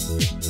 Thank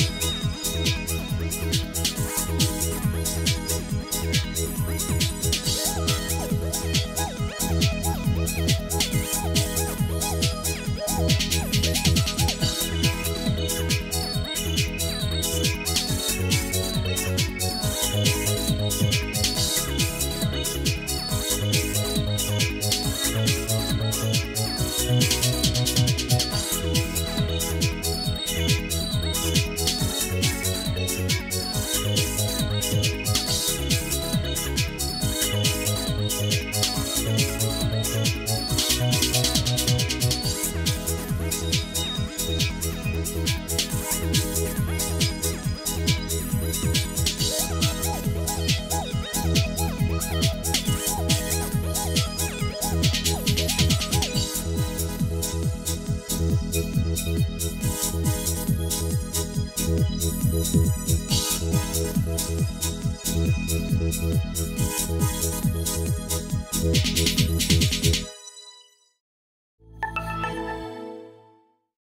You.